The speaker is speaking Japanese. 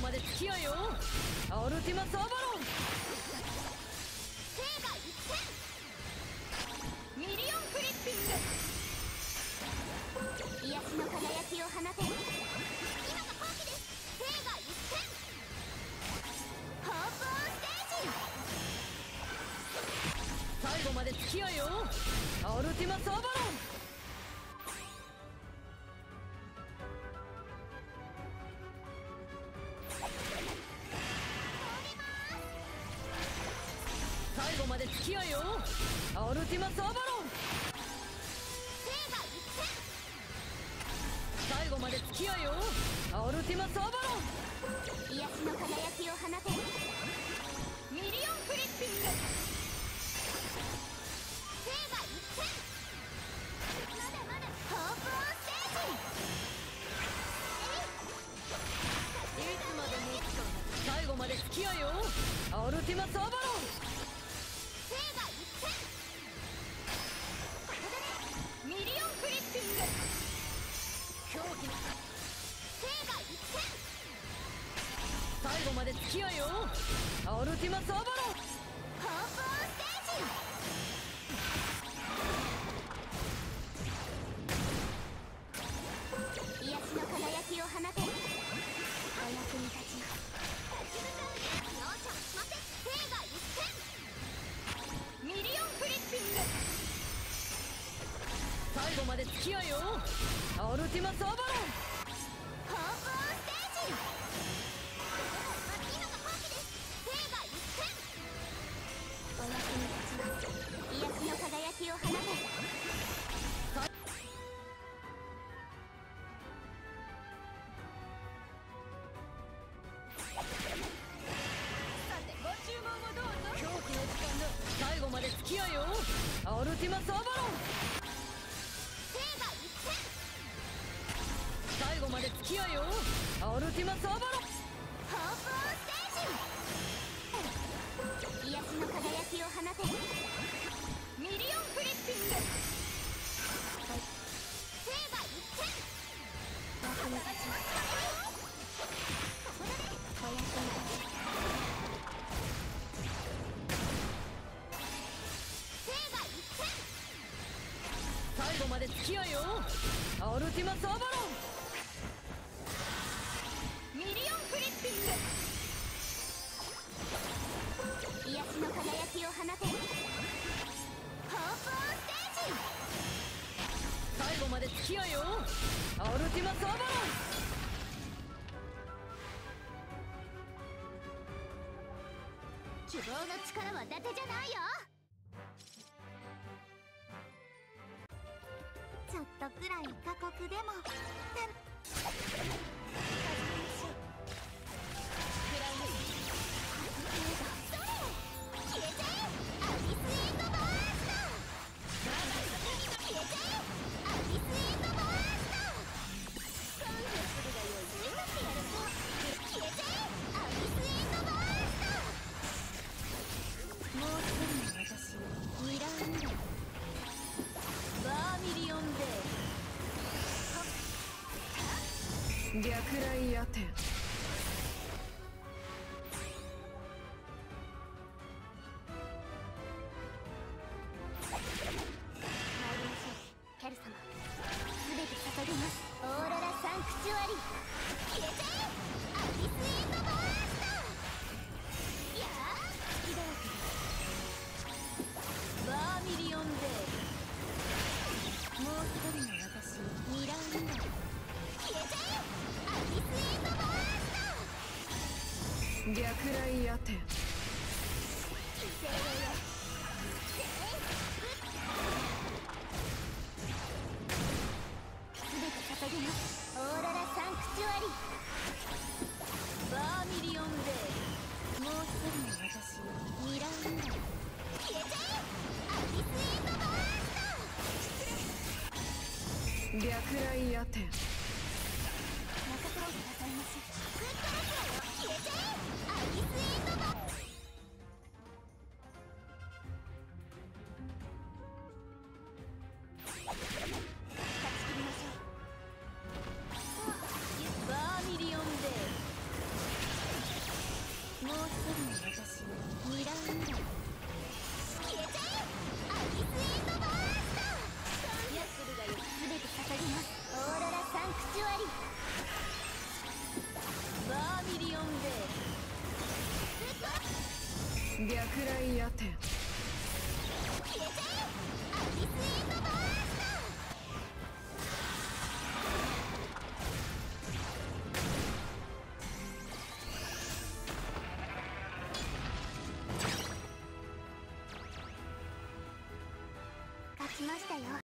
後まで付き合えよ。アルティマスアバロン。聖が一点ミリオンフリッピング。癒しの輝きを放て。今が好機です。聖が一点ホープオンステージ最後まで付き合えよ。アルティマスアバロン最後まで付き合えよ。アルティマスアバロン。最後まで付き合えよ。アルティマスアバロン。癒しの輝きを放て。ミリオンフリッピング。聖が一点。まだまだホープオンステージ。いつまでも最後まで付き合えよ。アルティマスアバロンき合えよ。アルティマスアバロンホープオンステージ。癒しの輝きを放て。お役に立ち。ます容赦しません聖が一点ミリオンフリッピング。最後まで付き合えよ。アルティマスアバロンホープオンステージ。き合えよ。アルティマスアバロン。最後まで付き合えよ。アルティマスアバロン。ホープオンステージ。癒しの輝きを放て。ミリオンフリッピングで付き合えよ。アルティマスアバロン。ミリオンフリッピング。癒しの輝きを放て。ホープオンステージ。最後まで付き合えよ。アルティマスアバロン。希望の力は伊達じゃないよ。くらい過酷でもた消えちゃえアビスエンドバースト消えちゃえアビスエンドバースト感謝するがよい追加してやるぞ消えちゃえアビスエンドバーストもうすぐに私を睨んだバーミリオンデー。逆雷当て逆雷当て犠牲よすべて捧げますオーロラサンクチュアリ。バーミリオンデーもう一人の私を。睨んだ消えちゃえアビスエン。ドバース逆雷当て逆雷夜天消えちゃえアリスエンドバースト。勝ちましたよ。